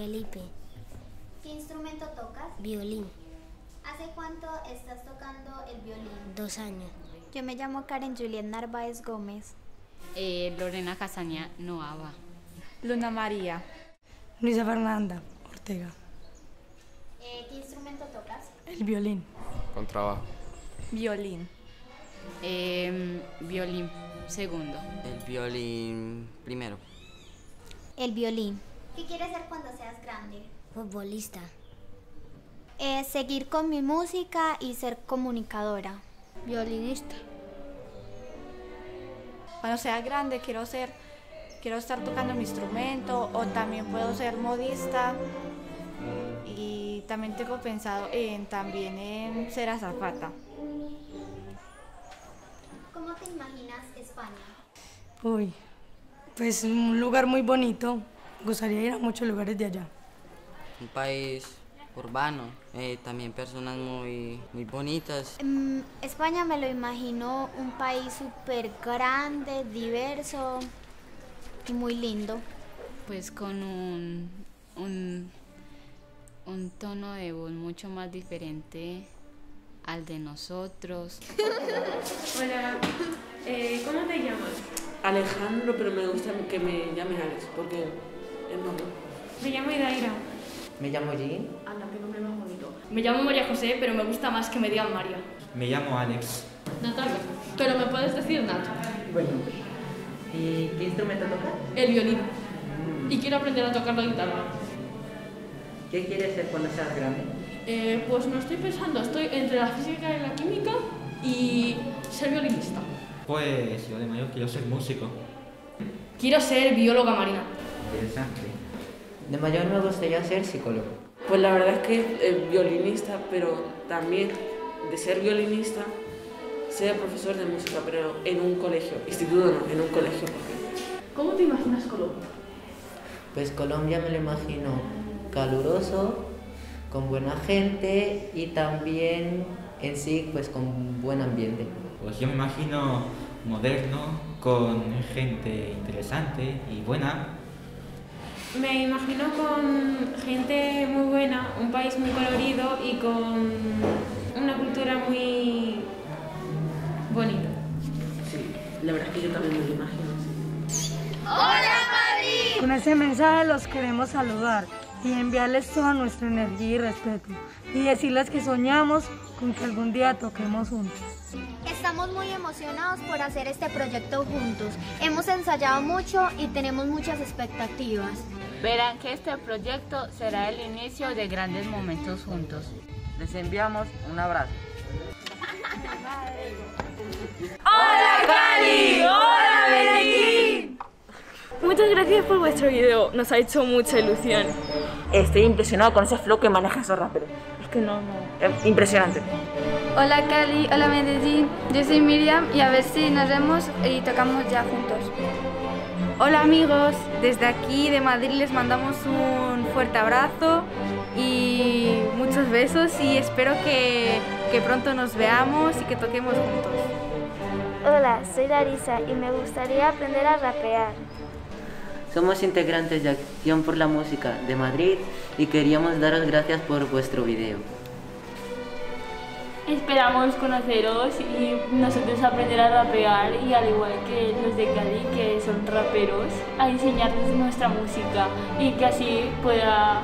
Felipe, ¿Qué instrumento tocas? violín, ¿Hace cuánto estás tocando el violín? dos años. Yo me llamo Karen Juliet Narváez Gómez. Eh, Lorena Casaña Noava. Luna María. Luisa Fernanda Ortega. Eh, ¿Qué instrumento tocas? El violín. Con trabajo. Violín. Eh, violín segundo. El violín primero. El violín. ¿Qué quieres ser cuando seas grande? Futbolista, Eh, seguir con mi música y ser comunicadora. violinista, Cuando sea grande quiero ser, quiero estar tocando mi instrumento o también puedo ser modista y también tengo pensado en también en ser azafata. ¿Cómo te imaginas España? Uy, pues un lugar muy bonito. Me gustaría ir a muchos lugares de allá. Un país urbano. eh, también personas muy, muy bonitas. Mm, España me lo imagino un país súper grande, diverso y muy lindo. Pues con un, un, un tono de voz mucho más diferente al de nosotros. Hola, eh, ¿cómo te llamas? Alejandro, pero me gusta que me llames Alex, porque más bueno. Me llamo Idaira. Me llamo Jean. Anda, qué nombre más bonito. Me llamo María José, pero me gusta más que me digan María. Me llamo Alex. Natalia. Pero me puedes decir Nat. Bueno. ¿Y qué instrumento tocas? El violín. Y quiero aprender a tocar la guitarra. ¿Qué quieres ser cuando seas grande? Eh, pues no estoy pensando, estoy entre la física y la química y ser violinista. Pues yo de mayor quiero ser músico. Quiero ser bióloga marina. Interesante. De mayor me gustaría ser psicólogo. Pues la verdad es que eh, violinista, pero también de ser violinista, ser profesor de música, pero en un colegio. Instituto no, en un colegio. porque- ¿Cómo te imaginas Colombia? Pues Colombia me lo imagino caluroso, con buena gente y también en sí pues con buen ambiente. Pues yo me imagino moderno, con gente interesante y buena. Me imagino con gente muy buena, un país muy colorido y con una cultura muy bonita. Sí, la verdad es que yo también me lo imagino. sí. Con ese mensaje los queremos saludar y enviarles toda nuestra energía y respeto. Y decirles que soñamos con que algún día toquemos juntos. Estamos muy emocionados por hacer este proyecto juntos. Hemos ensayado mucho y tenemos muchas expectativas. Verán que este proyecto será el inicio de grandes momentos juntos. Les enviamos un abrazo. Muchas gracias por vuestro video, nos ha hecho mucha ilusión. Estoy impresionado con ese flow que maneja esos raperos. Que no, no. Es impresionante. Hola Cali, hola Medellín, yo soy Miriam y a ver si nos vemos y tocamos ya juntos. Hola amigos, desde aquí de Madrid les mandamos un fuerte abrazo y muchos besos y espero que, que pronto nos veamos y que toquemos juntos. Hola, soy Larisa y me gustaría aprender a rapear. Somos integrantes de Acción por la Música de Madrid y queríamos daros gracias por vuestro video. Esperamos conoceros y nosotros aprender a rapear y al igual que los de Cali que son raperos, a enseñarles nuestra música y que así pueda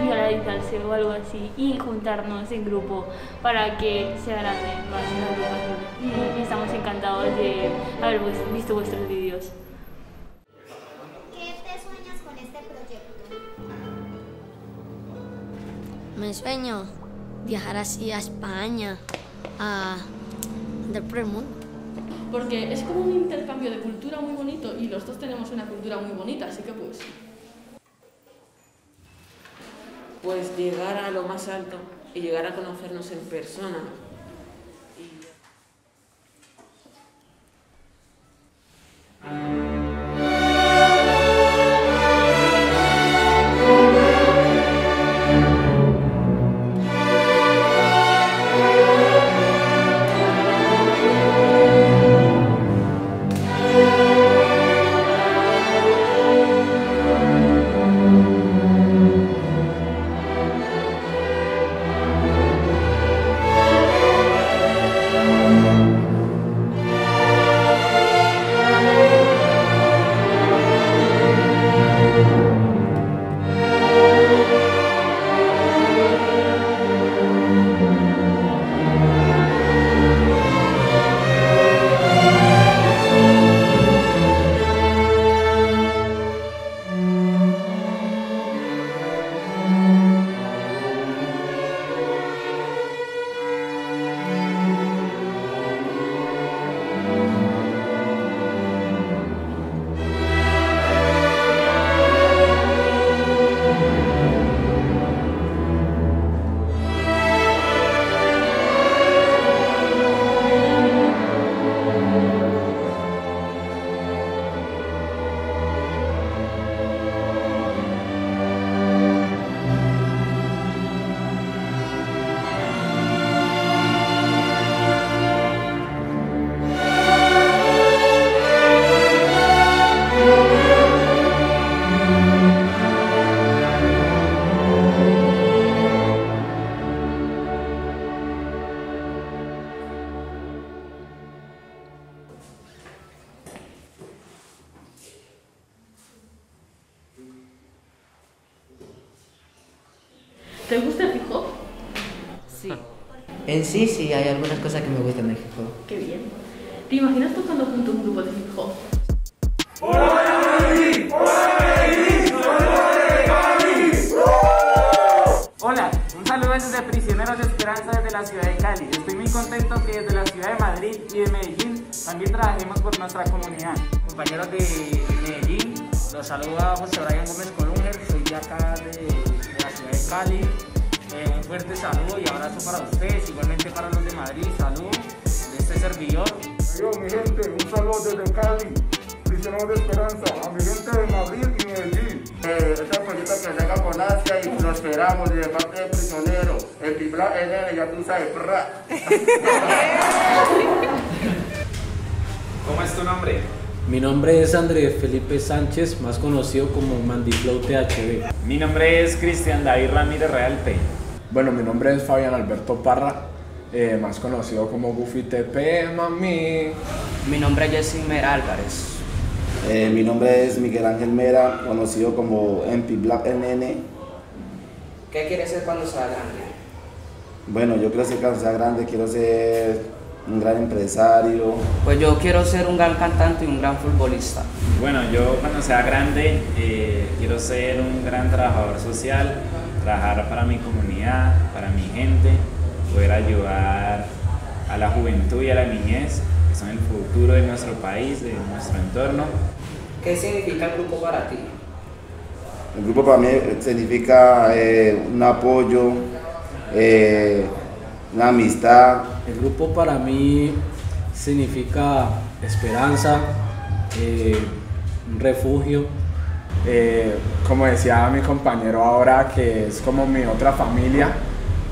viralizarse o algo así y juntarnos en grupo para que se agranden más. Y estamos encantados de haber visto vuestros vídeos. Me sueño viajar así a España, a andar por el mundo. Porque es como un intercambio de cultura muy bonito y los dos tenemos una cultura muy bonita, así que pues Pues llegar a lo más alto y llegar a conocernos en persona. ¿Te gusta el hip hop? Sí. En sí, sí, hay algunas cosas que me gustan del hip hop. Qué bien. ¿Te imaginas tocando junto a un grupo de hip hop? Hola, un saludo desde Prisioneros de Esperanza desde la ciudad de Cali. Estoy muy contento que desde la ciudad de Madrid y de Medellín también trabajemos por nuestra comunidad. Compañeros de Medellín, los saluda José Brian Gómez Colúnger, soy de acá de, Cali. Eh, un fuerte saludo y abrazo para ustedes, igualmente para los de Madrid, saludo de este servidor. Yo, mi gente, un saludo desde Cali, Prisioneros de Esperanza, a mi gente de Madrid y Medellín. Eh, proyecto que se haga con Asia y lo esperamos de parte de Prisioneros. El Pibla NN, ya tú sabes. ¿Cómo es tu nombre? Mi nombre es Andrés Felipe Sánchez, más conocido como Mandiflow THB. Mi nombre es Cristian David Ramírez Realpe. Bueno, mi nombre es Fabián Alberto Parra, eh, más conocido como Goofy TP, mami. Mi nombre es Jessimer Álvarez. Eh, mi nombre es Miguel Ángel Mera, conocido como MP Black NN. ¿Qué quieres ser cuando sea grande? Bueno, yo quiero ser cuando sea grande, quiero ser un gran empresario. Pues yo quiero ser un gran cantante y un gran futbolista. Bueno, yo cuando sea grande eh, quiero ser un gran trabajador social, trabajar para mi comunidad, para mi gente, poder ayudar a la juventud y a la niñez, que son el futuro de nuestro país, de nuestro entorno. ¿Qué significa el grupo para ti? El grupo para mí significa eh, un apoyo, eh, una amistad. El grupo para mí significa esperanza, eh, un refugio. Eh, como decía mi compañero ahora, que es como mi otra familia,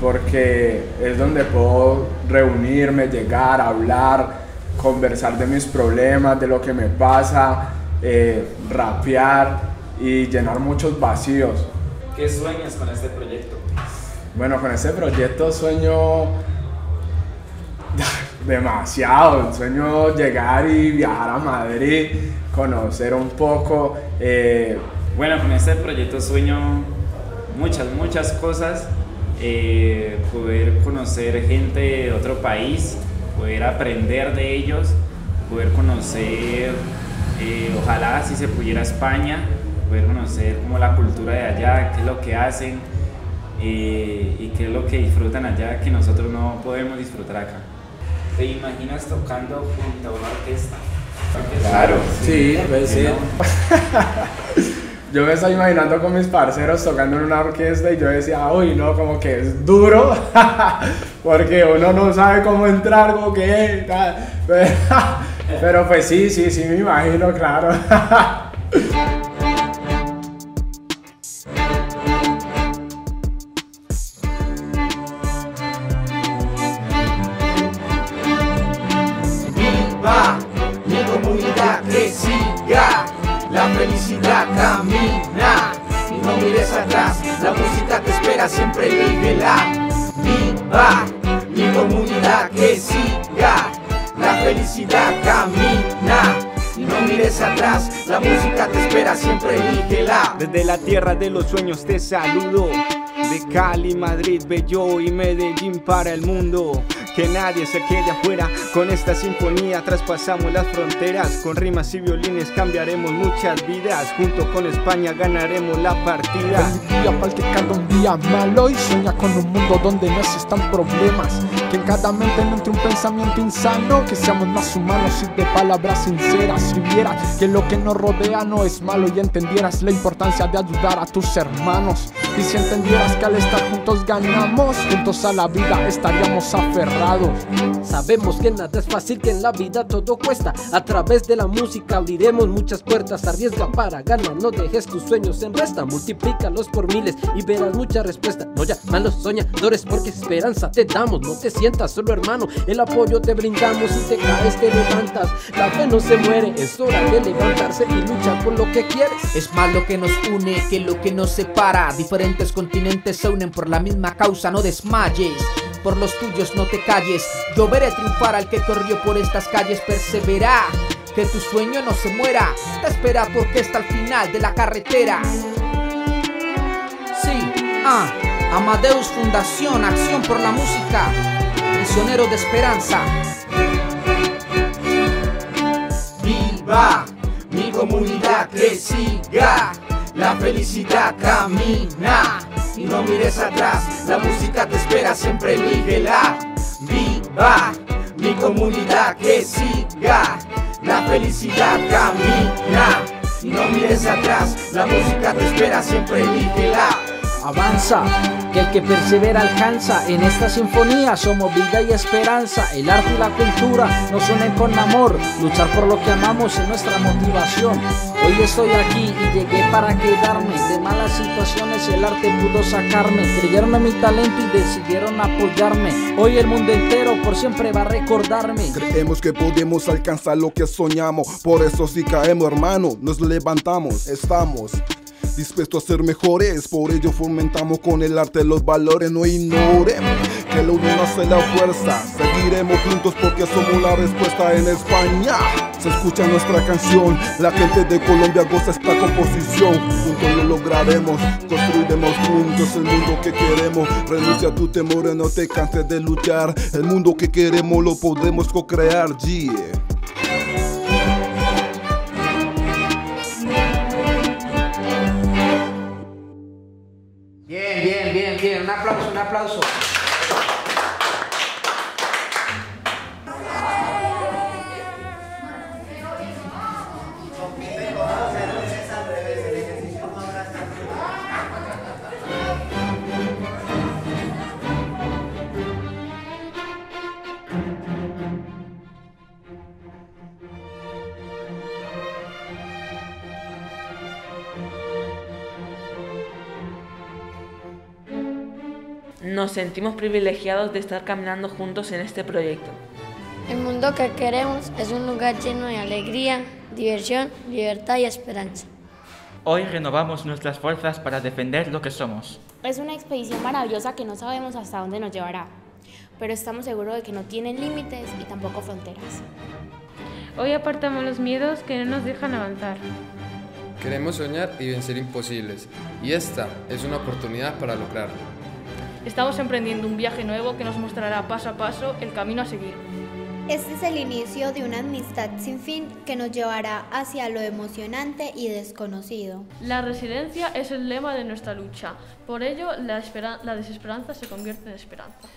porque es donde puedo reunirme, llegar, hablar, conversar de mis problemas, de lo que me pasa, eh, rapear y llenar muchos vacíos. ¿Qué sueñas con este proyecto? Bueno, con este proyecto sueño demasiado. Sueño llegar y viajar a Madrid, conocer un poco. eh, Bueno, con este proyecto sueño muchas, muchas cosas. eh, poder conocer gente de otro país, poder aprender de ellos, poder conocer, eh, ojalá si se pudiera España, poder conocer como la cultura de allá, qué es lo que hacen eh, y qué es lo que disfrutan allá que nosotros no podemos disfrutar acá. ¿Te imaginas tocando junto a una orquesta? Claro, Sí, puede ser. Yo me estoy imaginando con mis parceros tocando en una orquesta y yo decía, uy, no, como que es duro, porque uno no sabe cómo entrar, como que... tal. Pero pues sí, sí, sí, me imagino, claro. Que siga, la felicidad camina. Y no mires atrás, la música te espera siempre elígela. Desde la tierra de los sueños te saludo. De Cali, Madrid, Bello y Medellín para el mundo. Que nadie se quede afuera. Con esta sinfonía traspasamos las fronteras. Con rimas y violines cambiaremos muchas vidas. Junto con España ganaremos la partida. Feliz día para el que cada un día malo y sueña con un mundo donde no existan problemas. Que en cada mente no entre un pensamiento insano. Que seamos más humanos y de palabras sinceras. Si vieras que lo que nos rodea no es malo y entendieras la importancia de ayudar a tus hermanos. Y si entendieras que al estar juntos ganamos, juntos a la vida estaríamos aferrados. Sabemos que nada es fácil, que en la vida todo cuesta. A través de la música abriremos muchas puertas. Arriesga para ganar, no dejes tus sueños en resta. Multiplícalos por miles y verás mucha respuesta. No llaman los soñadores porque esperanza te damos. No te sientas solo, hermano. El apoyo te brindamos. Si te caes, te levantas. La fe no se muere. Es hora de levantarse y luchar por lo que quieres. Es más lo que nos une que lo que nos separa. Diferentes continentes se unen por la misma causa, no desmayes. Por los tuyos no te calles. Yo veré triunfar al que corrió por estas calles. Persevera. Que tu sueño no se muera. Te espera tu orquesta al final de la carretera. Sí, ah. Amadeus Fundación, Acción por la Música, Prisionero de Esperanza. Viva mi comunidad que siga, la felicidad camina no mires atrás, la música te espera, siempre elígela. Viva mi comunidad que siga, la felicidad camina no mires atrás, la música te espera, siempre elígela. Avanza, que el que persevera alcanza. En esta sinfonía somos vida y esperanza. El arte y la cultura nos unen con amor. Luchar por lo que amamos es nuestra motivación. Hoy estoy aquí y llegué para quedarme. De malas situaciones el arte pudo sacarme. Creyeron en mi talento y decidieron apoyarme. Hoy el mundo entero por siempre va a recordarme. Creemos que podemos alcanzar lo que soñamos. Por eso si caemos, hermano, nos levantamos. Estamos dispuestos a ser mejores. Por ello fomentamos con el arte los valores. No ignoren que la unión hace la fuerza. Seguiremos juntos porque somos la respuesta en España. Se escucha nuestra canción, la gente de Colombia goza esta composición. Juntos lo lograremos, construiremos juntos el mundo que queremos. Renuncia a tu temor, no te canses de luchar. El mundo que queremos lo podemos co-crear. Yeah. Nos sentimos privilegiados de estar caminando juntos en este proyecto. El mundo que queremos es un lugar lleno de alegría, diversión, libertad y esperanza. Hoy renovamos nuestras fuerzas para defender lo que somos. Es una expedición maravillosa que no sabemos hasta dónde nos llevará, pero estamos seguros de que no tiene límites y tampoco fronteras. Hoy apartamos los miedos que no nos dejan avanzar. Queremos soñar y vencer imposibles, y esta es una oportunidad para lograrlo. Estamos emprendiendo un viaje nuevo que nos mostrará paso a paso el camino a seguir. Este es el inicio de una amistad sin fin que nos llevará hacia lo emocionante y desconocido. La resiliencia es el lema de nuestra lucha, por ello la, la desesperanza se convierte en esperanza.